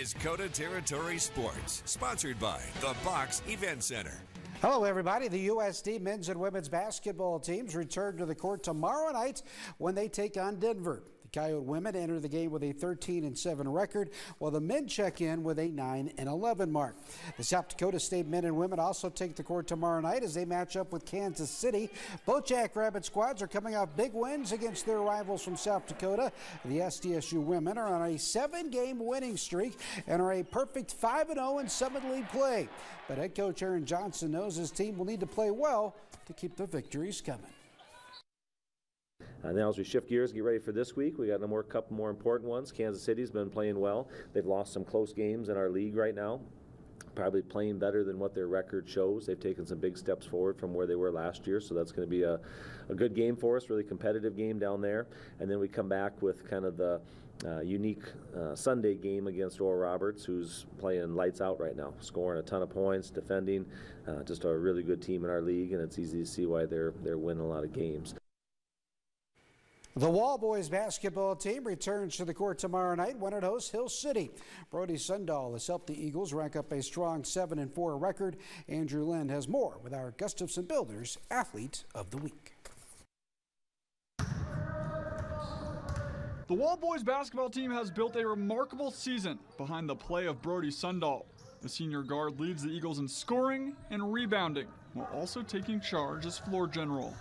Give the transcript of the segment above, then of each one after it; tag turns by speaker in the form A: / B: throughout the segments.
A: is KOTA Territory Sports, sponsored by the Box Event Center.
B: Hello, everybody. The USD men's and women's basketball teams return to the court tomorrow night when they take on Denver. Coyote women enter the game with a 13 and 7 record, while the men check in with a 9 and 11 mark. The South Dakota State men and women also take the court tomorrow night as they match up with Kansas City. Both Jackrabbit squads are coming off big wins against their rivals from South Dakota. The SDSU women are on a seven-game winning streak and are a perfect 5 and 0 in Summit League play. But head coach Aaron Johnston knows his team will need to play well to keep the victories coming.
C: Uh, now, as we shift gears, get ready for this week, we got a more couple more important ones. Kansas City's been playing well. They've lost some close games in our league right now. Probably playing better than what their record shows. They've taken some big steps forward from where they were last year, so that's going to be a, a good game for us, really competitive game down there. And then we come back with kind of the uh, unique uh, Sunday game against Oral Roberts, who's playing lights out right now, scoring a ton of points, defending. Uh, just a really good team in our league, and it's easy to see why they're they're winning a lot of games.
B: The Wall Boys basketball team returns to the court tomorrow night when it hosts Hill City. Brody Sundahl has helped the Eagles rank up a strong 7 and 4 record. Andrew Lind has more with our Gustafson Builders Athlete of the Week.
D: The Wall Boys basketball team has built a remarkable season behind the play of Brody Sundahl. The senior guard leads the Eagles in scoring and rebounding while also taking charge as floor general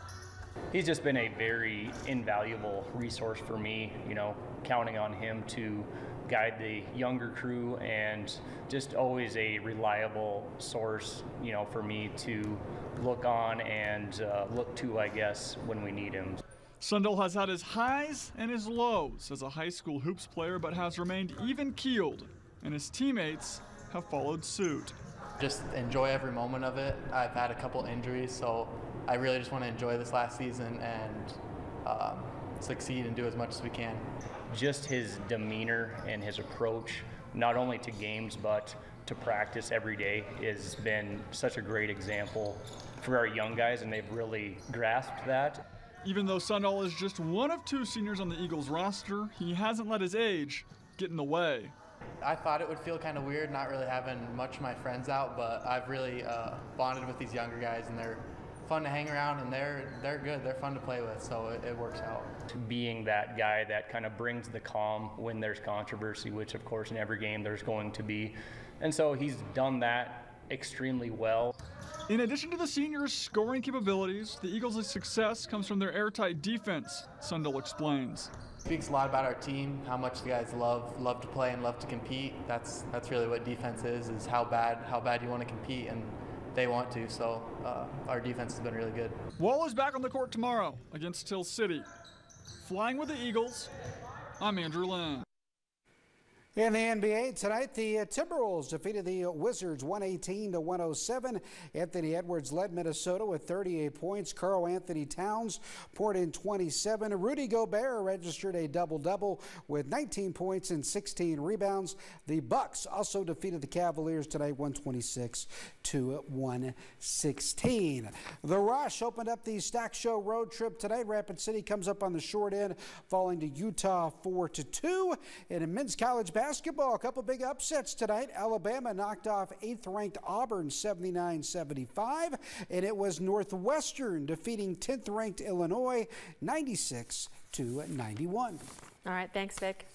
E: he's just been a very invaluable resource for me, you know, counting on him to guide the younger crew and just always a reliable source, you know, for me to look on and uh, look to, I guess, when we need him.
D: Sundahl has had his highs and his lows as a high school hoops player, but has remained even keeled, and his teammates have followed suit.
F: Just enjoy every moment of it. I've had a couple injuries, so I really just want to enjoy this last season and um, succeed and do as much as we can.
E: Just his demeanor and his approach, not only to games but to practice every day, has been such a great example for our young guys, and they've really grasped that.
D: Even though Sundahl is just one of two seniors on the Eagles roster, he hasn't let his age get in the way.
F: I thought it would feel kind of weird not really having much of my friends out, but I've really uh, bonded with these younger guys, and they're fun to hang around, and they're they're good. They're fun to play with, so it, it works out.
E: Being that guy that kind of brings the calm when there's controversy, which of course in every game there's going to be, and so he's done that extremely well.
D: In addition to the seniors' scoring capabilities, the Eagles' success comes from their airtight defense, Sundahl explains.
F: Speaks a lot about our team, how much the guys love love to play and love to compete. That's that's really what defense is, is how bad how bad you want to compete and they want to. So uh, our defense has been really good.
D: Wall is back on the court tomorrow against Hill City. Flying with the Eagles, I'm Andrew Lind.
B: In the NBA tonight, the uh, Timberwolves defeated the Wizards 118 to 107. Anthony Edwards led Minnesota with 38 points. Karl-Anthony Towns poured in 27. Rudy Gobert registered a double-double with 19 points and 16 rebounds. The Bucks also defeated the Cavaliers tonight 126 to 116. The Rush opened up the Stock Show road trip tonight. Rapid City comes up on the short end, falling to Utah 4 to 2. And in men's college basketball, a couple big upsets tonight. Alabama knocked off 8th ranked Auburn 79 75, and it was Northwestern defeating 10th ranked Illinois 96 to 91.
G: All right, thanks, Vic.